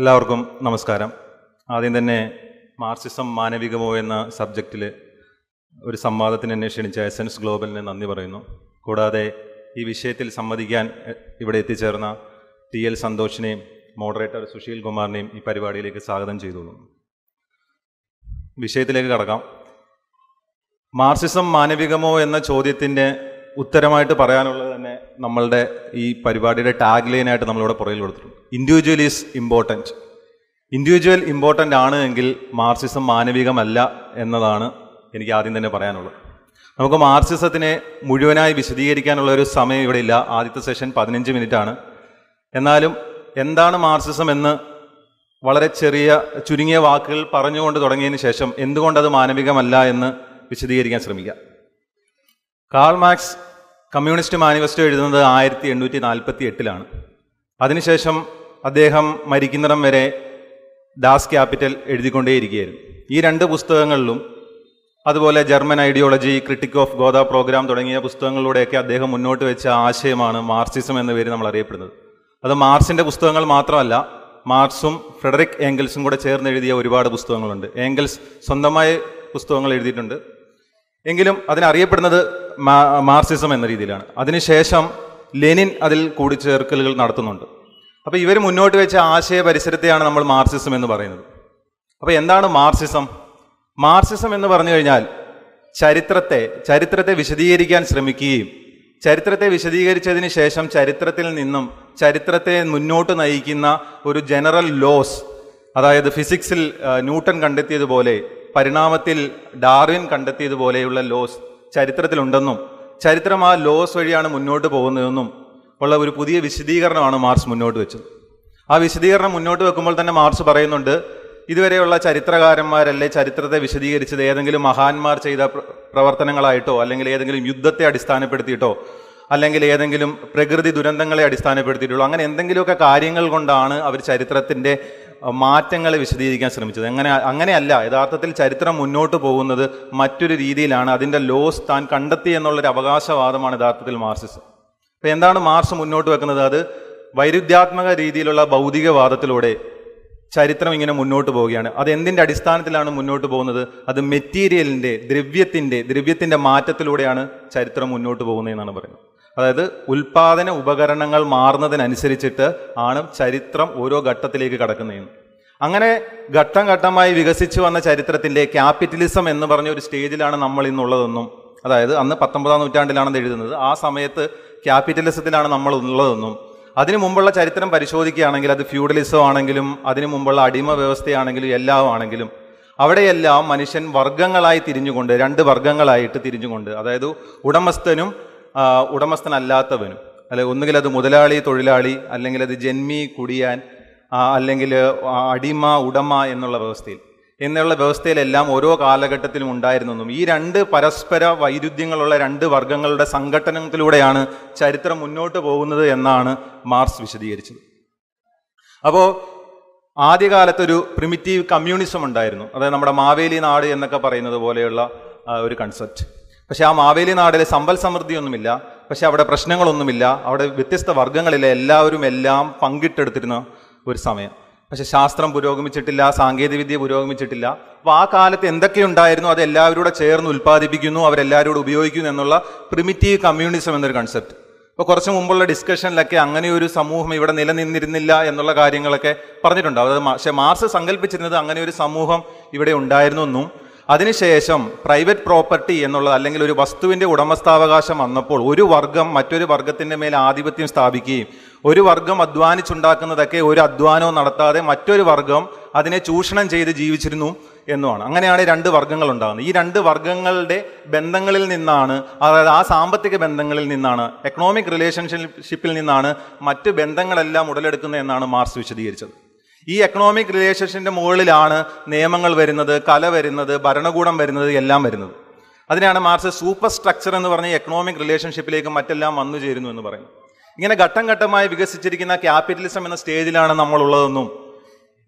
എല്ലാവർക്കും നമസ്കാരം. ആദ്യം തന്നെ മാർസിസം മാനവികമോ എന്ന സബ്ജക്റ്റിൽ ഒരു സംവാദത്തിന് എന്നെ ക്ഷണിച്ച എസൻസ് ഗ്ലോബലിന് നന്ദി പറയുന്നു. കൂടാതെ ഈ വിഷയത്തിൽ സംവദിക്കാൻ ഇവിടെ എത്തിച്ചേർന്ന ടി എൽ സന്തോഷിനെയും മോഡറേറ്റർ സുശീൽ കുമാറിനെയും ഈ പരിപാടിയിലേക്ക് സ്വാഗതം ചെയ്തോളും വിഷയത്തിലേക്ക് കടക്കാം. മാർസിസം മാനവികമോ എന്ന ചോദ്യത്തിന്റെ ഉത്തരമായിട്ട് പറയാനുള്ളത് തന്നെ നമ്മളുടെ ഈ പരിപാടിയുടെ ടാഗ് ലൈനായിട്ട് നമ്മളിവിടെ പുറകിൽ കൊടുത്തിട്ടുണ്ട്. Individual is important individual important ആണ് എങ്കിൽ മാർസിസം മാനവികമല്ല എന്നതാണ് എനിക്ക് ആദ്യം തന്നെ പറയാനുള്ളത്. നമുക്ക് മാർസിസത്തിനെ മുഴുവനായി വിശദീകരിക്കാനുള്ള ഒരു സമയം ഇവിടെ ഇല്ല. ആദ്യത്തെ സെഷൻ പതിനഞ്ച് മിനിറ്റ് ആണ്. എന്നാലും എന്താണ് മാർസിസം എന്ന് വളരെ ചെറിയ ചുരുങ്ങിയ വാക്കുകൾ പറഞ്ഞുകൊണ്ട് തുടങ്ങിയതിന് ശേഷം എന്തുകൊണ്ടത് മാനവികമല്ല എന്ന് വിശദീകരിക്കാൻ ശ്രമിക്കാം കാൾ മാക്സ് കമ്മ്യൂണിസ്റ്റ് മാനിഫെസ്റ്റോ എഴുതുന്നത് ആയിരത്തി എണ്ണൂറ്റി നാൽപ്പത്തി എട്ടിലാണ് അതിനുശേഷം അദ്ദേഹം മരിക്കുന്നിടം വരെ ദാസ് ക്യാപിറ്റൽ എഴുതിക്കൊണ്ടേയിരിക്കുകയായിരുന്നു. ഈ രണ്ട് പുസ്തകങ്ങളിലും അതുപോലെ German ideology critique of Gotha programme തുടങ്ങിയ പുസ്തകങ്ങളിലൂടെയൊക്കെ അദ്ദേഹം മുന്നോട്ട് വെച്ച ആശയമാണ് മാർസിസം എന്ന പേര് നമ്മൾ അറിയപ്പെടുന്നത്. അത് മാർസിന്റെ പുസ്തകങ്ങൾ മാത്രമല്ല മാർക്സും ഫ്രെഡറിക് ഏംഗൽസും കൂടെ ചേർന്ന് എഴുതിയ ഒരുപാട് പുസ്തകങ്ങളുണ്ട്. ഏംഗൽസ് സ്വന്തമായി പുസ്തകങ്ങൾ എഴുതിയിട്ടുണ്ട്. എങ്കിലും അതിനറിയപ്പെടുന്നത് മാ- മാർക്സിസം എന്ന രീതിയിലാണ്. അതിനുശേഷം ലെനിൻ അതിൽ കൂടിച്ചേർക്കലുകൾ നടത്തുന്നുണ്ട്. അപ്പോൾ ഇവർ മുന്നോട്ട് വെച്ച ആശയ പരിസരത്തെയാണ് നമ്മൾ മാർസിസം എന്ന് പറയുന്നത്. അപ്പോൾ എന്താണ് മാർസിസം? മാർസിസം എന്ന് പറഞ്ഞു കഴിഞ്ഞാൽ ചരിത്രത്തെ ചരിത്രത്തെ വിശദീകരിക്കാൻ ശ്രമിക്കുകയും ചരിത്രത്തെ വിശദീകരിച്ചതിന് ശേഷം ചരിത്രത്തിൽ നിന്നും ചരിത്രത്തെ മുന്നോട്ട് നയിക്കുന്ന ഒരു ജനറൽ ലോസ് അതായത് ഫിസിക്സിൽ ന്യൂട്ടൺ കണ്ടെത്തിയതുപോലെ പരിണാമത്തിൽ ഡാർവിൻ കണ്ടെത്തിയതുപോലെയുള്ള ലോസ് ചരിത്രത്തിലുണ്ടെന്നും ചരിത്രം ആ ലോസ് വഴിയാണ് മുന്നോട്ട് പോകുന്നതെന്നും ഉള്ള ഒരു പുതിയ വിശദീകരണമാണ് മാർസ് മുന്നോട്ട് വെച്ചത്. ആ വിശദീകരണം മുന്നോട്ട് വെക്കുമ്പോൾ തന്നെ മാർസ് പറയുന്നുണ്ട് ഇതുവരെയുള്ള ചരിത്രകാരന്മാരല്ലേ ചരിത്രത്തെ വിശദീകരിച്ചത്? ഏതെങ്കിലും മഹാന്മാർ ചെയ്ത പ്ര- പ്രവർത്തനങ്ങളായിട്ടോ അല്ലെങ്കിൽ ഏതെങ്കിലും യുദ്ധത്തെ അടിസ്ഥാനപ്പെടുത്തിയിട്ടോ അല്ലെങ്കിൽ ഏതെങ്കിലും പ്രകൃതി ദുരന്തങ്ങളെ അടിസ്ഥാനപ്പെടുത്തിയിട്ടുള്ളൂ അങ്ങനെ എന്തെങ്കിലുമൊക്കെ കാര്യങ്ങൾ കൊണ്ടാണ് അവർ ചരിത്രത്തിന്റെ അഹ്, മാറ്റങ്ങളെ വിശദീകരിക്കാൻ ശ്രമിച്ചത്. എങ്ങനെ അങ്ങനെയല്ല യഥാർത്ഥത്തിൽ ചരിത്രം മുന്നോട്ട് പോകുന്നത് മറ്റൊരു രീതിയിലാണ്. അതിന്റെ ലോസ് താൻ കണ്ടെത്തി എന്നുള്ളൊരു അവകാശവാദമാണ് യഥാർത്ഥത്തിൽ മാർക്സിസം അപ്പോൾ എന്താണ് മാർസ് മുന്നോട്ട് വെക്കുന്നത്? അത് വൈരുദ്ധ്യാത്മക രീതിയിലുള്ള ഭൗതികവാദത്തിലൂടെ ചരിത്രം ഇങ്ങനെ മുന്നോട്ട് പോവുകയാണ്. അത് എന്തിന്റെ അടിസ്ഥാനത്തിലാണ് മുന്നോട്ട് പോകുന്നത്? അത് മെറ്റീരിയലിന്റെ ദ്രവ്യത്തിന്റെ ദ്രവ്യത്തിന്റെ മാറ്റത്തിലൂടെയാണ് ചരിത്രം മുന്നോട്ട് പോകുന്നതെന്നാണ് പറയുന്നത്. അതായത് ഉൽപാദന ഉപകരണങ്ങൾ മാറുന്നതിനനുസരിച്ചിട്ട് ആണ് ചരിത്രം ഓരോ ഘട്ടത്തിലേക്ക് കടക്കുന്നതെന്ന് അങ്ങനെ ഘട്ടം ഘട്ടമായി വികസിച്ചു വന്ന ചരിത്രത്തിന്റെ ക്യാപിറ്റലിസം എന്ന് പറഞ്ഞ ഒരു സ്റ്റേജിലാണ് നമ്മൾ ഇന്നുള്ളതെന്നും അതായത് അന്ന് പത്തൊമ്പതാം നൂറ്റാണ്ടിലാണെന്ന് എഴുതുന്നത് ആ സമയത്ത് ക്യാപിറ്റലിസത്തിലാണ് നമ്മൾ ഉള്ളതെന്നും. അതിനു മുമ്പുള്ള ചരിത്രം പരിശോധിക്കുകയാണെങ്കിൽ അത് ഫ്യൂഡലിസം ആണെങ്കിലും അതിനു മുമ്പുള്ള അടിമ വ്യവസ്ഥയാണെങ്കിലും എല്ലാം ആണെങ്കിലും അവിടെയെല്ലാം മനുഷ്യൻ വർഗങ്ങളായി തിരിഞ്ഞുകൊണ്ട് രണ്ട് വർഗങ്ങളായിട്ട് തിരിഞ്ഞുകൊണ്ട് അതായത് ഉടമസ്ഥനും ഉടമസ്ഥനല്ലാത്തവനും അല്ലെ ഒന്നുകിൽ അത് മുതലാളി തൊഴിലാളി അല്ലെങ്കിൽ അത് ജന്മി കുടിയാൻ അല്ലെങ്കിൽ അടിമ ഉടമ എന്നുള്ള വ്യവസ്ഥയിൽ. എന്നുള്ള വ്യവസ്ഥയിലെല്ലാം ഓരോ കാലഘട്ടത്തിലും ഉണ്ടായിരുന്നെന്നും ഈ രണ്ട് പരസ്പര വൈരുദ്ധ്യങ്ങളുള്ള രണ്ട് വർഗങ്ങളുടെ സംഘട്ടനത്തിലൂടെയാണ് ചരിത്രം മുന്നോട്ട് പോകുന്നത് എന്നാണ് മാർസ് വിശദീകരിച്ചത്. അപ്പോൾ ആദ്യകാലത്തൊരു പ്രിമിറ്റീവ് കമ്മ്യൂണിസം ഉണ്ടായിരുന്നു. അതായത് നമ്മുടെ മാവേലി നാട് എന്നൊക്കെ പറയുന്നത് പോലെയുള്ള ഒരു കൺസെപ്റ്റ് പക്ഷെ ആ മാവേലി നാടിൽ സമ്പൽ സമൃദ്ധിയൊന്നുമില്ല. പക്ഷെ അവിടെ പ്രശ്നങ്ങളൊന്നുമില്ല. അവിടെ വ്യത്യസ്ത വർഗങ്ങളിലെ എല്ലാവരും എല്ലാം പങ്കിട്ടെടുത്തിരുന്ന ഒരു സമയം. പക്ഷെ ശാസ്ത്രം പുരോഗമിച്ചിട്ടില്ല സാങ്കേതികവിദ്യ പുരോഗമിച്ചിട്ടില്ല. അപ്പോൾ ആ കാലത്ത് എന്തൊക്കെ ഉണ്ടായിരുന്നു? അത് എല്ലാവരോടെ ചേർന്ന് ഉൽപ്പാദിപ്പിക്കുന്നു അവരെല്ലാവരോടും ഉപയോഗിക്കുന്നു എന്നുള്ള പ്രിമിറ്റീവ് കമ്മ്യൂണിസം എന്നൊരു കൺസെപ്റ്റ് ഇപ്പോൾ കുറച്ച് മുമ്പുള്ള ഡിസ്കഷനിലൊക്കെ അങ്ങനെ ഒരു സമൂഹം ഇവിടെ നിലനിന്നിരുന്നില്ല എന്നുള്ള കാര്യങ്ങളൊക്കെ പറഞ്ഞിട്ടുണ്ട്. അതായത് പക്ഷെ മാർസ് സങ്കല്പിച്ചിരുന്നത് അങ്ങനെ ഒരു സമൂഹം ഇവിടെ ഉണ്ടായിരുന്നു എന്നും അതിനുശേഷം പ്രൈവറ്റ് പ്രോപ്പർട്ടി എന്നുള്ളത് അല്ലെങ്കിൽ ഒരു വസ്തുവിന്റെ ഉടമസ്ഥാവകാശം വന്നപ്പോൾ ഒരു വർഗം മറ്റൊരു വർഗത്തിന്റെ മേൽ ആധിപത്യം സ്ഥാപിക്കുകയും ഒരു വർഗം അധ്വാനിച്ചുണ്ടാക്കുന്നതൊക്കെ ഒരു അധ്വാനവും നടത്താതെ മറ്റൊരു വർഗം അതിനെ ചൂഷണം ചെയ്ത് ജീവിച്ചിരുന്നു എന്നുമാണ്. അങ്ങനെയാണ് രണ്ട് വർഗങ്ങൾ ഉണ്ടാകുന്നത്. ഈ രണ്ട് വർഗങ്ങളുടെ ബന്ധങ്ങളിൽ നിന്നാണ് അതായത് ആ സാമ്പത്തിക ബന്ധങ്ങളിൽ നിന്നാണ് എക്കണോമിക് റിലേഷൻഷിപ്പിൽ നിന്നാണ് മറ്റ് ബന്ധങ്ങളെല്ലാം ഉടലെടുക്കുന്നത് എന്നാണ് മാർക്സ് വിശദീകരിച്ചത്. ഈ എക്കണോമിക് റിലേഷൻഷിപ്പിന്റെ മുകളിലാണ് നിയമങ്ങൾ വരുന്നത് കല വരുന്നത് ഭരണകൂടം വരുന്നത് എല്ലാം വരുന്നത്. അതിനാണ് മാർക്സ് സൂപ്പർ സ്ട്രക്ചർ എന്ന് പറഞ്ഞ എക്കണോമിക് റിലേഷൻഷിപ്പിലേക്ക് മറ്റെല്ലാം വന്നു ചേരുന്നു എന്ന് പറയുന്നത്. ഇങ്ങനെ ഘട്ടം ഘട്ടമായി വികസിച്ചിരിക്കുന്ന ക്യാപിറ്റലിസം എന്ന സ്റ്റേജിലാണ് നമ്മൾ ഉള്ളതെന്നും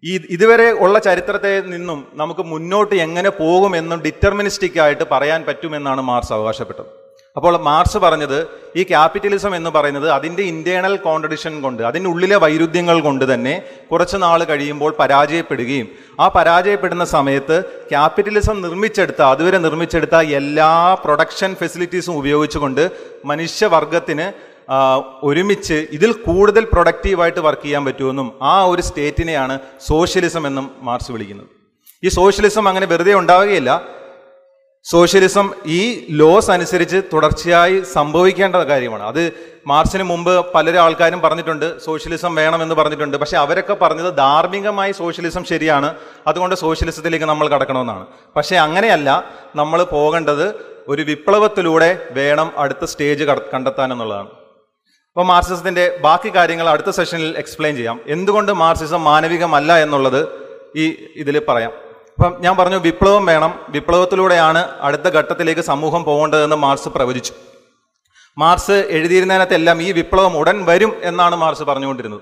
ഈ ഇതുവരെ ഉള്ള ചരിത്രത്തെ നിന്നും നമുക്ക് മുന്നോട്ട് എങ്ങനെ പോകുമെന്നും ഡിറ്റർമിനിസ്റ്റിക് ആയിട്ട് പറയാൻ പറ്റുമെന്നാണ് മാർക്സ് അവകാശപ്പെട്ടത്. അപ്പോൾ മാർക്സ് പറഞ്ഞത് ഈ ക്യാപിറ്റലിസം എന്ന് പറയുന്നത് അതിന്റെ ഇന്റേണൽ കോൺട്രഡിഷൻ കൊണ്ട് അതിന്റെ ഉള്ളിലെ വൈരുദ്ധ്യങ്ങൾ കൊണ്ട് തന്നെ കുറച്ച് നാൾ കഴിയുമ്പോൾ പരാജയപ്പെടുകയും ആ പരാജയപ്പെടുന്ന സമയത്ത് ക്യാപിറ്റലിസം നിർമ്മിച്ചെടുത്ത അതുവരെ നിർമ്മിച്ചെടുത്ത എല്ലാ പ്രൊഡക്ഷൻ ഫെസിലിറ്റീസും ഉപയോഗിച്ചുകൊണ്ട് മനുഷ്യവർഗത്തിന് ഒരുമിച്ച് ഇതിൽ കൂടുതൽ പ്രൊഡക്റ്റീവായിട്ട് വർക്ക് ചെയ്യാൻ പറ്റുമെന്നും ആ ഒരു സ്റ്റേറ്റിനെയാണ് സോഷ്യലിസം എന്നും മാർക്സ് വിളിക്കുന്നത്. ഈ സോഷ്യലിസം അങ്ങനെ വെറുതെ ഉണ്ടാവുകയില്ല. സോഷ്യലിസം ഈ ലോസ് അനുസരിച്ച് തുടർച്ചയായി സംഭവിക്കേണ്ട കാര്യമാണ്. അത് മാർച്ചിന് മുമ്പ് പലരും ആൾക്കാരും പറഞ്ഞിട്ടുണ്ട് സോഷ്യലിസം വേണമെന്ന് പറഞ്ഞിട്ടുണ്ട്. പക്ഷെ അവരൊക്കെ പറഞ്ഞത് ധാർമ്മികമായി സോഷ്യലിസം ശരിയാണ് അതുകൊണ്ട് സോഷ്യലിസത്തിലേക്ക് നമ്മൾ കടക്കണമെന്നാണ്. പക്ഷേ അങ്ങനെയല്ല നമ്മൾ പോകേണ്ടത് ഒരു വിപ്ലവത്തിലൂടെ വേണം അടുത്ത സ്റ്റേജ് കണ്ടെത്താൻ എന്നുള്ളതാണ്. അപ്പോൾ മാർസിസത്തിന്റെ ബാക്കി കാര്യങ്ങൾ അടുത്ത സെഷനിൽ എക്സ്പ്ലെയിൻ ചെയ്യാം. എന്തുകൊണ്ട് മാർക്സിസം മാനവികമല്ല എന്നുള്ളത് ഈ ഇതിൽ പറയാം. അപ്പം ഞാൻ പറഞ്ഞു വിപ്ലവം വേണം. വിപ്ലവത്തിലൂടെയാണ് അടുത്ത ഘട്ടത്തിലേക്ക് സമൂഹം പോകേണ്ടതെന്ന് മാർസ് പ്രവചിച്ചു. മാർസ് എഴുതിയിരുന്നതിനകത്തെല്ലാം ഈ വിപ്ലവം ഉടൻ വരും എന്നാണ് മാർസ് പറഞ്ഞുകൊണ്ടിരുന്നത്.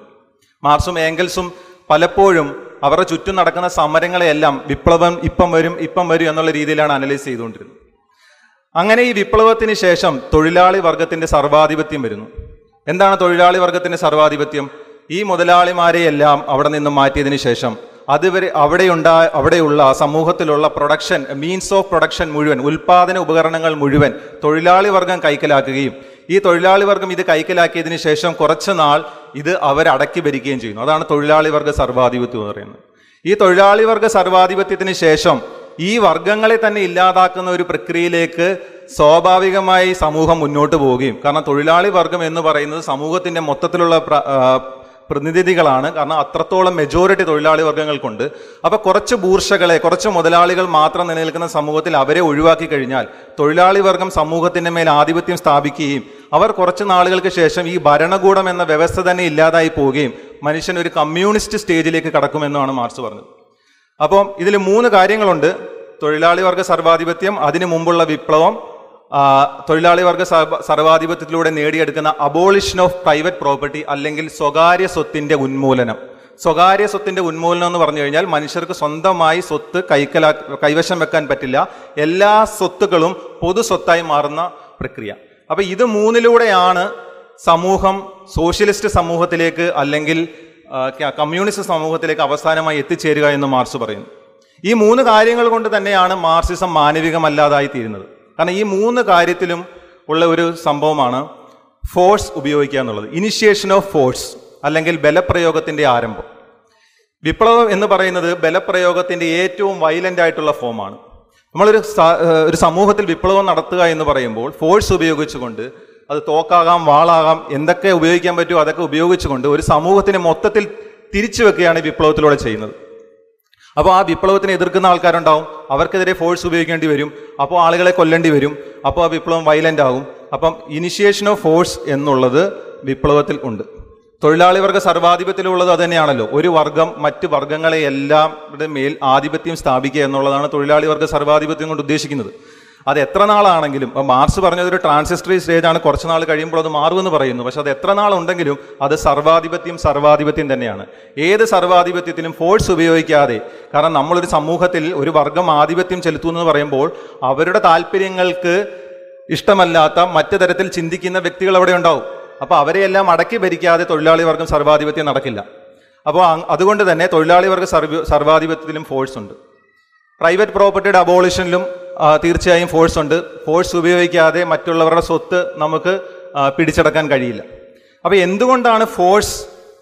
മാർസും ഏംഗൽസും പലപ്പോഴും അവരുടെ ചുറ്റും നടക്കുന്ന സമരങ്ങളെയെല്ലാം വിപ്ലവം ഇപ്പം വരും ഇപ്പം വരും എന്നുള്ള രീതിയിലാണ് അനലൈസ് ചെയ്തുകൊണ്ടിരുന്നത്. അങ്ങനെ ഈ വിപ്ലവത്തിന് ശേഷം തൊഴിലാളി വർഗത്തിന്റെ സർവാധിപത്യം വരുന്നു. എന്താണ് തൊഴിലാളി വർഗത്തിന്റെ സർവാധിപത്യം? ഈ മുതലാളിമാരെയെല്ലാം അവിടെ നിന്ന് മാറ്റിയതിന് ശേഷം അതുവരെ അവിടെ അവിടെയുണ്ടാ അവിടെയുള്ള സമൂഹത്തിലുള്ള പ്രൊഡക്ഷൻ മീൻസ് ഓഫ് പ്രൊഡക്ഷൻ മുഴുവൻ ഉൽപാദന ഉപകരണങ്ങൾ മുഴുവൻ തൊഴിലാളി വർഗം കൈക്കലാക്കുകയും ഈ തൊഴിലാളി വർഗം ഇത് കൈക്കലാക്കിയതിന് ശേഷം കുറച്ച് നാൾ ഇത് അവരടക്കി ഭരിക്കുകയും ചെയ്യുന്നു. അതാണ് തൊഴിലാളി വർഗ സർവാധിപത്യം എന്ന് പറയുന്നത്. ഈ തൊഴിലാളി വർഗ സർവാധിപത്യത്തിന് ശേഷം ഈ വർഗങ്ങളെ തന്നെ ഇല്ലാതാക്കുന്ന ഒരു പ്രക്രിയയിലേക്ക് സ്വാഭാവികമായി സമൂഹം മുന്നോട്ട് പോവുകയും കാരണം തൊഴിലാളി വർഗം എന്ന് പറയുന്നത് സമൂഹത്തിന്റെ മൊത്തത്തിലുള്ള പ്രതിനിധികളാണ്. കാരണം അത്രത്തോളം മെജോറിറ്റി തൊഴിലാളി വർഗങ്ങൾക്കുണ്ട് അപ്പൊ കുറച്ച് ബൂർഷകളെ കുറച്ച് മുതലാളികൾ മാത്രം നിലനിൽക്കുന്ന സമൂഹത്തിൽ അവരെ ഒഴിവാക്കി കഴിഞ്ഞാൽ തൊഴിലാളി വർഗം സമൂഹത്തിന്റെ മേൽ ആധിപത്യം സ്ഥാപിക്കുകയും അവർ കുറച്ച് നാളുകൾക്ക് ശേഷം ഈ ഭരണകൂടം എന്ന വ്യവസ്ഥ തന്നെ ഇല്ലാതായി പോവുകയും മനുഷ്യൻ ഒരു കമ്മ്യൂണിസ്റ്റ് സ്റ്റേജിലേക്ക് കടക്കുമെന്നാണ് മാർക്സ് പറഞ്ഞത്. അപ്പം ഇതിൽ മൂന്ന് കാര്യങ്ങളുണ്ട്. തൊഴിലാളി വർഗ സർവാധിപത്യം അതിനു മുമ്പുള്ള വിപ്ലവം തൊഴിലാളി വർഗ സർവാധിപത്യത്തിലൂടെ നേടിയെടുക്കുന്ന അബോളിഷൻ ഓഫ് പ്രൈവറ്റ് പ്രോപ്പർട്ടി അല്ലെങ്കിൽ സ്വകാര്യ സ്വത്തിന്റെ ഉന്മൂലനം. സ്വകാര്യ സ്വത്തിന്റെ ഉന്മൂലനം എന്ന് പറഞ്ഞു കഴിഞ്ഞാൽ മനുഷ്യർക്ക് സ്വന്തമായി സ്വത്ത് കൈക്കലാ കൈവശം വെക്കാൻ പറ്റില്ല. എല്ലാ സ്വത്തുക്കളും പൊതു സ്വത്തായി മാറുന്ന പ്രക്രിയ. അപ്പൊ ഇത് മൂന്നിലൂടെയാണ് സമൂഹം സോഷ്യലിസ്റ്റ് സമൂഹത്തിലേക്ക് അല്ലെങ്കിൽ കമ്മ്യൂണിസ്റ്റ് സമൂഹത്തിലേക്ക് അവസാനമായി എത്തിച്ചേരുക എന്ന് മാർക്സ് പറയുന്നു. ഈ മൂന്ന് കാര്യങ്ങൾ കൊണ്ട് തന്നെയാണ് മാർസിസം മാനവികമല്ലാതായി തീരുന്നത്. കാരണം ഈ മൂന്ന് കാര്യത്തിലും ഉള്ള ഒരു സംഭവമാണ് ഫോഴ്സ് ഉപയോഗിക്കുക എന്നുള്ളത്. ഇനിഷ്യേഷൻ ഓഫ് ഫോഴ്സ് അല്ലെങ്കിൽ ബലപ്രയോഗത്തിന്റെ ആരംഭം. വിപ്ലവം എന്ന് പറയുന്നത് ബലപ്രയോഗത്തിന്റെ ഏറ്റവും വയലന്റ് ആയിട്ടുള്ള ഫോമാണ് നമ്മളൊരു ഒരു സമൂഹത്തിൽ വിപ്ലവം നടത്തുക എന്ന് പറയുമ്പോൾ ഫോഴ്സ് ഉപയോഗിച്ചുകൊണ്ട് അത് തോക്കാകാം വാളാകാം എന്തൊക്കെ ഉപയോഗിക്കാൻ പറ്റുമോ അതൊക്കെ ഉപയോഗിച്ചുകൊണ്ട് ഒരു സമൂഹത്തിന് മൊത്തത്തിൽ തിരിച്ചു വെക്കുകയാണ് വിപ്ലവത്തിലൂടെ ചെയ്യുന്നത്. അപ്പോൾ ആ വിപ്ലവത്തിനെ എതിർക്കുന്ന ആൾക്കാരുണ്ടാവും. അവർക്കെതിരെ ഫോഴ്സ് ഉപയോഗിക്കേണ്ടി വരും. അപ്പോൾ ആളുകളെ കൊല്ലേണ്ടി വരും. അപ്പോൾ ആ വിപ്ലവം വയലന്റ് ആകും. അപ്പം ഇനിഷ്യേഷൻ ഓഫ് ഫോഴ്സ് എന്നുള്ളത് വിപ്ലവത്തിൽ ഉണ്ട്. തൊഴിലാളി വർഗ സർവാധിപത്യത്തിലുള്ളത് അത് തന്നെയാണല്ലോ ഒരു വർഗം മറ്റ് വർഗങ്ങളെ എല്ലാവരുടെ മേൽ ആധിപത്യം സ്ഥാപിക്കുക എന്നുള്ളതാണ് തൊഴിലാളി വർഗ സർവാധിപത്യം കൊണ്ട് ഉദ്ദേശിക്കുന്നത്. അത് എത്ര നാളാണെങ്കിലും മാർക്സ് പറഞ്ഞത് ഒരു ട്രാൻസിസ്റ്ററി സ്റ്റേജ് ആണ് കുറച്ച് നാൾ കഴിയുമ്പോൾ അത് മാറുമെന്ന് പറയുന്നു. പക്ഷെ അത് എത്ര നാളുണ്ടെങ്കിലും അത് സർവാധിപത്യം സർവാധിപത്യം തന്നെയാണ്. ഏത് സർവാധിപത്യത്തിനും ഫോഴ്സ് ഉപയോഗിക്കാതെ കാരണം നമ്മളൊരു സമൂഹത്തിൽ ഒരു വർഗം ആധിപത്യം ചെലുത്തുന്നു എന്ന് പറയുമ്പോൾ അവരുടെ താല്പര്യങ്ങൾക്ക് ഇഷ്ടമല്ലാത്ത മറ്റു തരത്തിൽ ചിന്തിക്കുന്ന വ്യക്തികൾ അവിടെ ഉണ്ടാവും. അപ്പോൾ അവരെയെല്ലാം അടക്കി ഭരിക്കാതെ തൊഴിലാളി വർഗം സർവാധിപത്യം നടക്കില്ല. അപ്പോൾ അതുകൊണ്ട് തന്നെ തൊഴിലാളി വർഗ സർവ സർവാധിപത്യത്തിലും ഫോഴ്സ് ഉണ്ട്. പ്രൈവറ്റ് പ്രോപ്പർട്ടിയുടെ അബോളിഷനിലും തീർച്ചയായും ഫോഴ്സ് ഉണ്ട്. ഫോഴ്സ് ഉപയോഗിക്കാതെ മറ്റുള്ളവരുടെ സ്വത്ത് നമുക്ക് പിടിച്ചടക്കാൻ കഴിയില്ല. അപ്പോൾ എന്തുകൊണ്ടാണ് ഫോഴ്സ്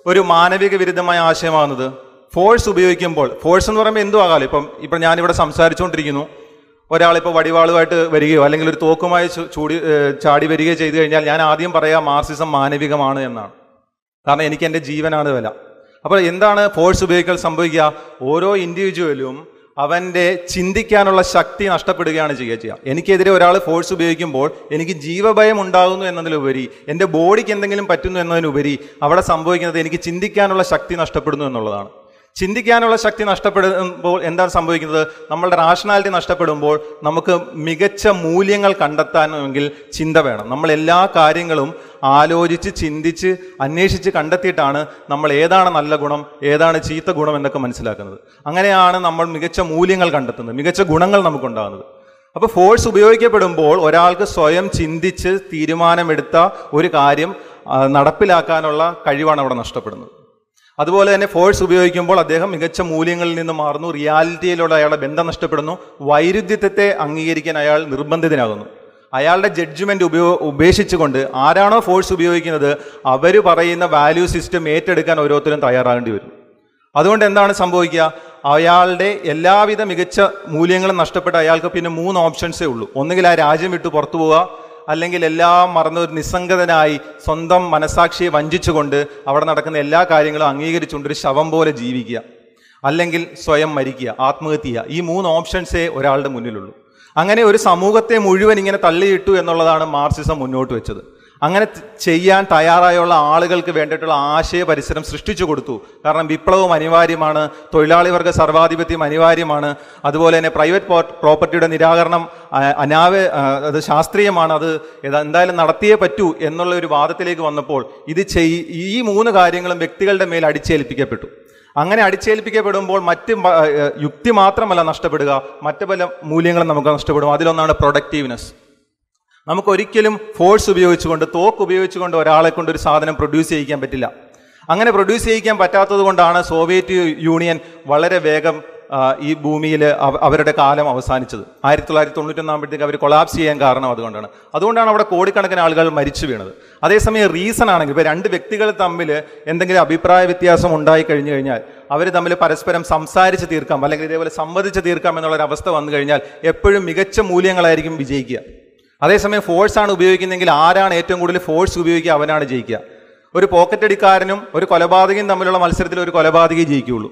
ഒരു മാനവിക വിരുദ്ധമായ ആശയമാകുന്നത്? ഫോഴ്സ് ഉപയോഗിക്കുമ്പോൾ ഫോഴ്സ് എന്ന് പറയുമ്പോൾ എന്തും ആകാലോ? ഇപ്പം ഇപ്പം ഞാനിവിടെ സംസാരിച്ചുകൊണ്ടിരിക്കുന്നു. ഒരാളിപ്പോൾ വടിവാളുമായിട്ട് വരികയോ അല്ലെങ്കിൽ ഒരു തോക്കുമായി ചൂടി ചാടി വരികയോ ചെയ്തു കഴിഞ്ഞാൽ ഞാൻ ആദ്യം പറയാം മാർസിസം മാനവികമാണ് എന്നാണ്. കാരണം എനിക്ക് എന്റെ ജീവനാണ് വില. അപ്പോൾ എന്താണ് ഫോഴ്സ് ഉപയോഗിക്കൽ സംഭവിക്കുക? ഓരോ ഇൻഡിവിജ്വലും അവന്റെ ചിന്തിക്കാനുള്ള ശക്തി നഷ്ടപ്പെടുകയാണ് ചെയ്യുക ചെയ്യുക. എനിക്കെതിരെ ഒരാൾ ഫോഴ്സ് ഉപയോഗിക്കുമ്പോൾ എനിക്ക് ജീവഭയം ഉണ്ടാകുന്നു എന്നതിലുപരി എന്റെ ബോഡിക്ക് എന്തെങ്കിലും പറ്റുന്നു എന്നതിനുപരി അവിടെ സംഭവിക്കുന്നത് എനിക്ക് ചിന്തിക്കാനുള്ള ശക്തി നഷ്ടപ്പെടുന്നു എന്നുള്ളതാണ്. ചിന്തിക്കാനുള്ള ശക്തി നഷ്ടപ്പെടുമ്പോൾ എന്താണ് സംഭവിക്കുന്നത്? നമ്മളുടെ റാഷണാലിറ്റി നഷ്ടപ്പെടുമ്പോൾ നമുക്ക് മികച്ച മൂല്യങ്ങൾ കണ്ടെത്താനെങ്കിൽ ചിന്ത വേണം. നമ്മൾ എല്ലാ കാര്യങ്ങളും ആലോചിച്ച് ചിന്തിച്ച് അന്വേഷിച്ച് കണ്ടെത്തിയിട്ടാണ് നമ്മൾ ഏതാണ് നല്ല ഗുണം ഏതാണ് ചീത്ത ഗുണം എന്നൊക്കെ മനസ്സിലാക്കുന്നത്. അങ്ങനെയാണ് നമ്മൾ മികച്ച മൂല്യങ്ങൾ കണ്ടെത്തുന്നത് മികച്ച ഗുണങ്ങൾ നമുക്കുണ്ടാകുന്നത്. അപ്പോൾ ഫോഴ്സ് ഉപയോഗിക്കപ്പെടുമ്പോൾ ഒരാൾക്ക് സ്വയം ചിന്തിച്ച് തീരുമാനമെടുത്ത ഒരു കാര്യം നടപ്പിലാക്കാനുള്ള കഴിവാണ് അവിടെ നഷ്ടപ്പെടുന്നത്. അതുപോലെ തന്നെ ഫോഴ്സ് ഉപയോഗിക്കുമ്പോൾ അദ്ദേഹം മികച്ച മൂല്യങ്ങളിൽ നിന്ന് മാറുന്നു. റിയാലിറ്റിയിലൂടെ അയാളുടെ ബന്ധം നഷ്ടപ്പെടുന്നു. വൈരുദ്ധ്യത്തെ അംഗീകരിക്കാൻ അയാൾ നിർബന്ധിതനാകുന്നു. അയാളുടെ ജഡ്ജ്മെന്റ് ഉപയോ ഉപേക്ഷിച്ചുകൊണ്ട് ആരാണോ ഫോഴ്സ് ഉപയോഗിക്കുന്നത് അവർ പറയുന്ന വാല്യൂ സിസ്റ്റം ഏറ്റെടുക്കാൻ ഓരോരുത്തരും തയ്യാറാകേണ്ടി വരും. അതുകൊണ്ട് എന്താണ് സംഭവിക്കുക? അയാളുടെ എല്ലാവിധ മികച്ച മൂല്യങ്ങളും നഷ്ടപ്പെട്ട അയാൾക്ക് പിന്നെ മൂന്ന് ഓപ്ഷൻസേ ഉള്ളൂ. ഒന്നുകിൽ ആ രാജ്യം വിട്ട് പുറത്തു പോവുക അല്ലെങ്കിൽ എല്ലാം മറന്ന് ഒരു നിസ്സംഗതനായി സ്വന്തം മനസാക്ഷിയെ വഞ്ചിച്ചുകൊണ്ട് അവിടെ നടക്കുന്ന എല്ലാ കാര്യങ്ങളും അംഗീകരിച്ചുകൊണ്ട് ഒരു ശവം പോലെ ജീവിക്കുക. അല്ലെങ്കിൽ സ്വയം മരിക്കുക ആത്മഹത്യ ഈ മൂന്ന് ഓപ്ഷൻസേ ഒരാളുടെ മുന്നിലുള്ളൂ. അങ്ങനെ ഒരു സമൂഹത്തെ മുഴുവൻ ഇങ്ങനെ തള്ളിയിട്ടു എന്നുള്ളതാണ് മാർസിസം മുന്നോട്ട് വെച്ചത്. അങ്ങനെ ചെയ്യാൻ തയ്യാറായുള്ള ആളുകൾക്ക് വേണ്ടിയിട്ടുള്ള ആശയ പരിസരം സൃഷ്ടിച്ചു കൊടുത്തു. കാരണം വിപ്ലവം അനിവാര്യമാണ് തൊഴിലാളി വർഗ സർവാധിപത്യം അനിവാര്യമാണ് അതുപോലെ തന്നെ പ്രൈവറ്റ് പ്രോപ്പർട്ടിയുടെ നിരാകരണം അനാവ അത് ശാസ്ത്രീയമാണ് അത് എന്തായാലും നടത്തിയേ പറ്റൂ എന്നുള്ള ഒരു വാദത്തിലേക്ക് വന്നപ്പോൾ ഇത് ചെയ് ഈ മൂന്ന് കാര്യങ്ങളും വ്യക്തികളുടെ മേൽ അടിച്ചേൽപ്പിക്കപ്പെട്ടു. അങ്ങനെ അടിച്ചേൽപ്പിക്കപ്പെടുമ്പോൾ മറ്റ് യുക്തി മാത്രമല്ല നഷ്ടപ്പെടുക മറ്റു പല മൂല്യങ്ങളും നമുക്ക് നഷ്ടപ്പെടും. അതിലൊന്നാണ് പ്രൊഡക്റ്റീവ്നെസ് നമുക്ക് ഒരിക്കലും ഫോഴ്സ് ഉപയോഗിച്ചുകൊണ്ട് തോക്ക് ഉപയോഗിച്ചുകൊണ്ട് ഒരാളെ കൊണ്ട് ഒരു സാധനം പ്രൊഡ്യൂസ് ചെയ്യിക്കാൻ പറ്റില്ല. അങ്ങനെ പ്രൊഡ്യൂസ് ചെയ്യിക്കാൻ പറ്റാത്തത് കൊണ്ടാണ് സോവിയറ്റ് യൂണിയൻ വളരെ വേഗം ഈ ഭൂമിയിൽ അവരുടെ കാലം അവസാനിച്ചത്. ആയിരത്തി തൊള്ളായിരത്തി തൊണ്ണൂറ്റൊന്നാകുമ്പോഴത്തേക്ക് അവർ കൊളാപ്സ് ചെയ്യാൻ കാരണം അതുകൊണ്ടാണ്. അതുകൊണ്ടാണ് അവിടെ കോടിക്കണക്കിന് ആളുകൾ മരിച്ചു വീണത്. അതേസമയം റീസൺ ആണെങ്കിൽ ഇപ്പോൾ രണ്ട് വ്യക്തികൾ തമ്മിൽ എന്തെങ്കിലും അഭിപ്രായ വ്യത്യാസം ഉണ്ടായി കഴിഞ്ഞു കഴിഞ്ഞാൽ അവർ തമ്മിൽ പരസ്പരം സംസാരിച്ച് തീർക്കാം അല്ലെങ്കിൽ ഇതേപോലെ സംവദിച്ച് തീർക്കാം എന്നുള്ളൊരവസ്ഥ വന്നു കഴിഞ്ഞാൽ എപ്പോഴും മികച്ച മൂല്യങ്ങളായിരിക്കും വിജയിക്കുക. അതേസമയം ഫോഴ്സ് ആണ് ഉപയോഗിക്കുന്നതെങ്കിൽ ആരാണ് ഏറ്റവും കൂടുതൽ ഫോഴ്സ് ഉപയോഗിക്കുക? അവനാണ് ജയിക്കുക. ഒരു പോക്കറ്റ് അടിക്കാരനും ഒരു കൊലപാതകയും തമ്മിലുള്ള മത്സരത്തിൽ ഒരു കൊലപാതകയെ ജയിക്കുകയുള്ളൂ.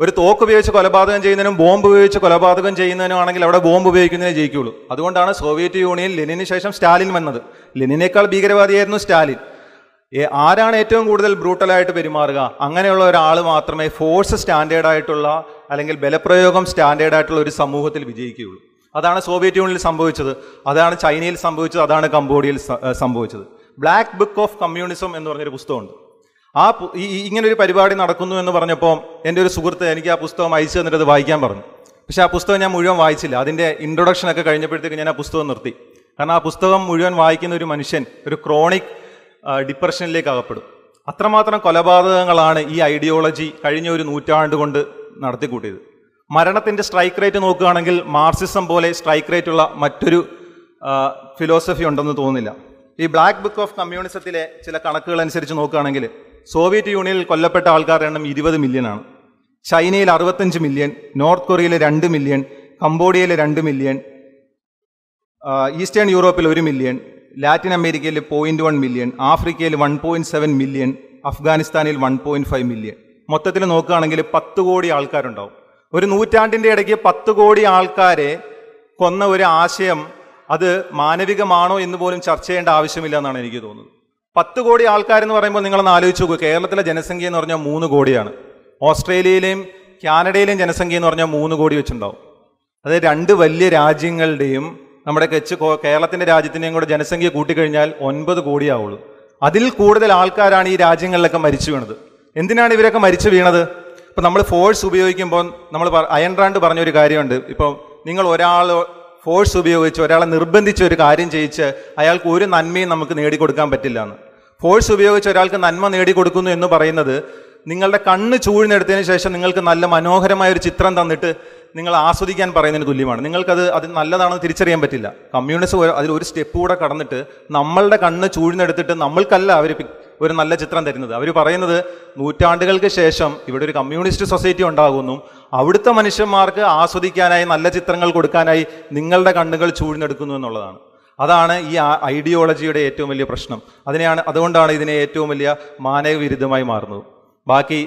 ഒരു തോക്ക് ഉപയോഗിച്ച് കൊലപാതകം ചെയ്യുന്നതിനും ബോംബ് ഉപയോഗിച്ച് കൊലപാതകം ചെയ്യുന്നതിനും ആണെങ്കിൽ അവിടെ ബോംബ് ഉപയോഗിക്കുന്നതിനെ ജയിക്കുകയുള്ളൂ. അതുകൊണ്ടാണ് സോവിയറ്റ് യൂണിയൻ ലെനിന് ശേഷം സ്റ്റാലിൻ വന്നത്. ലെനിനേക്കാൾ ഭീകരവാദിയായിരുന്നു സ്റ്റാലിൻ. ആരാണ് ഏറ്റവും കൂടുതൽ ബ്രൂട്ടലായിട്ട് പെരുമാറുക? അങ്ങനെയുള്ള ഒരാൾ മാത്രമേ ഫോഴ്സ് സ്റ്റാൻഡേർഡായിട്ടുള്ള അല്ലെങ്കിൽ ബലപ്രയോഗം സ്റ്റാൻഡേർഡായിട്ടുള്ള ഒരു സമൂഹത്തിൽ വിജയിക്കുകയുള്ളൂ. അതാണ് സോവിയറ്റ് യൂണിയനിൽ സംഭവിച്ചത്. അതാണ് ചൈനയിൽ സംഭവിച്ചത്. അതാണ് കംബോഡിയയിൽ സംഭവിച്ചത്. ബ്ലാക്ക് ബുക്ക് ഓഫ് കമ്മ്യൂണിസം എന്ന് പറഞ്ഞൊരു പുസ്തകമുണ്ട്. ആ ഇങ്ങനൊരു പരിപാടി നടക്കുന്നു എന്ന് പറഞ്ഞപ്പോൾ എന്റെ ഒരു സുഹൃത്ത് എനിക്ക് ആ പുസ്തകം അയച്ചു തന്നിട്ട് അത് വായിക്കാൻ പറഞ്ഞു. പക്ഷേ ആ പുസ്തകം ഞാൻ മുഴുവൻ വായിച്ചില്ല. അതിന്റെ ഇൻട്രൊഡക്ഷൻ ഒക്കെ കഴിഞ്ഞപ്പോഴത്തേക്ക് ഞാൻ ആ പുസ്തകം നിർത്തി. കാരണം ആ പുസ്തകം മുഴുവൻ വായിക്കുന്ന ഒരു മനുഷ്യൻ ഒരു ക്രോണിക് ഡിപ്രഷനിലേക്ക് അകപ്പെടും. അത്രമാത്രം കൊലപാതകങ്ങളാണ് ഈ ഐഡിയോളജി കഴിഞ്ഞ ഒരു നൂറ്റാണ്ട് കൊണ്ട് നടത്തിക്കൂട്ടിയത്. മരണത്തിന്റെ സ്ട്രൈക്ക് റേറ്റ് നോക്കുകയാണെങ്കിൽ മാർസിസം പോലെ സ്ട്രൈക്ക് റേറ്റ് ഉള്ള മറ്റൊരു ഫിലോസഫി ഉണ്ടെന്ന് തോന്നുന്നില്ല. ഈ ബ്ലാക്ക് ബുക്ക് ഓഫ് കമ്മ്യൂണിസത്തിലെ ചില കണക്കുകൾ അനുസരിച്ച് നോക്കുകയാണെങ്കിൽ സോവിയറ്റ് യൂണിയനിൽ കൊല്ലപ്പെട്ട ആൾക്കാരുടെ എണ്ണം ഇരുപത് ആണ്. ചൈനയിൽ അറുപത്തഞ്ച് മില്യൺ നോർത്ത് കൊറിയയിൽ രണ്ട് മില്യൺ കംബോഡിയയിൽ രണ്ട് മില്യൺ ഈസ്റ്റേൺ യൂറോപ്പിൽ ഒരു മില്യൺ ലാറ്റിൻ അമേരിക്കയിൽ പോയിന്റ് വൺ മില്യൺ ആഫ്രിക്കയിൽ വൺ പോയിന്റ് സെവൻ മില്യൺ അഫ്ഗാനിസ്ഥാനിൽ വൺ പോയിന്റ് ഫൈവ് മില്യൺ മൊത്തത്തിൽ നോക്കുകയാണെങ്കിൽ പത്ത് കോടി ആൾക്കാരുണ്ടാവും. ഒരു നൂറ്റാണ്ടിന്റെ ഇടയ്ക്ക് പത്ത് കോടി ആൾക്കാരെ കൊന്ന ഒരു ആശയം അത് മാനവികമാണോ എന്ന് പോലും ചർച്ച ചെയ്യേണ്ട ആവശ്യമില്ല എന്നാണ് എനിക്ക് തോന്നുന്നത്. പത്ത് കോടി ആൾക്കാരെന്ന് പറയുമ്പോൾ നിങ്ങളൊന്ന് ആലോചിച്ച് നോക്കുക കേരളത്തിലെ ജനസംഖ്യ എന്ന് പറഞ്ഞാൽ മൂന്ന് കോടിയാണ്. ഓസ്ട്രേലിയയിലെയും കാനഡയിലെയും ജനസംഖ്യ എന്ന് പറഞ്ഞാൽ മൂന്ന് കോടി വെച്ചുണ്ടാവും അത് രണ്ട് വലിയ രാജ്യങ്ങളുടെയും നമ്മുടെ കച്ച് കേരളത്തിന്റെ രാജ്യത്തിന്റെയും കൂടെ ജനസംഖ്യ കൂട്ടിക്കഴിഞ്ഞാൽ ഒൻപത് കോടിയാവുള്ളൂ. അതിൽ കൂടുതൽ ആൾക്കാരാണ് ഈ രാജ്യങ്ങളിലൊക്കെ മരിച്ചു വീണത്. എന്തിനാണ് ഇവരൊക്കെ മരിച്ചു വീണത്? ഇപ്പൊ നമ്മൾ ഫോഴ്സ് ഉപയോഗിക്കുമ്പോൾ നമ്മൾ അയൺറാണ്ട് പറഞ്ഞൊരു കാര്യമുണ്ട്. ഇപ്പോൾ നിങ്ങൾ ഒരാൾ ഫോഴ്സ് ഉപയോഗിച്ച് ഒരാളെ നിർബന്ധിച്ച് ഒരു കാര്യം ചെയ്യിച്ച് അയാൾക്ക് ഒരു നന്മയും നമുക്ക് നേടിക്കൊടുക്കാൻ പറ്റില്ല എന്ന് ഫോഴ്സ് ഉപയോഗിച്ച് ഒരാൾക്ക് നന്മ നേടിക്കൊടുക്കുന്നു എന്ന് പറയുന്നത് നിങ്ങളുടെ കണ്ണ് ചൂഴ്ന്നെടുത്തതിന് ശേഷം നിങ്ങൾക്ക് നല്ല മനോഹരമായ ഒരു ചിത്രം തന്നിട്ട് നിങ്ങൾ ആസ്വദിക്കാൻ പറയുന്നതിന് തുല്യമാണ്. നിങ്ങൾക്കത് അത് നല്ലതാണെന്ന് തിരിച്ചറിയാൻ പറ്റില്ല. കമ്മ്യൂണിസ്റ്റ് അതിൽ ഒരു സ്റ്റെപ്പ് കൂടെ കടന്നിട്ട് നമ്മളുടെ കണ്ണ് ചൂഴ്ന്നെടുത്തിട്ട് നമ്മൾക്കല്ല അവർ ഒരു നല്ല ചിത്രം തരുന്നത്. അവർ പറയുന്നത് നൂറ്റാണ്ടുകൾക്ക് ശേഷം ഇവിടെ ഒരു കമ്മ്യൂണിസ്റ്റ് സൊസൈറ്റി ഉണ്ടാകുന്നു. അവിടുത്തെ മനുഷ്യന്മാർക്ക് ആസ്വദിക്കാനായി നല്ല ചിത്രങ്ങൾ കൊടുക്കാനായി നിങ്ങളുടെ കണ്ണുകൾ ചൂഴ്ന്നെടുക്കുന്നു എന്നുള്ളതാണ്. അതാണ് ഈ ഐഡിയോളജിയുടെ ഏറ്റവും വലിയ പ്രശ്നം. അതിനെയാണ് അതുകൊണ്ടാണ് ഇതിനെ ഏറ്റവും വലിയ മാനവ വിരുദ്ധമായി മാറുന്നത്. ബാക്കി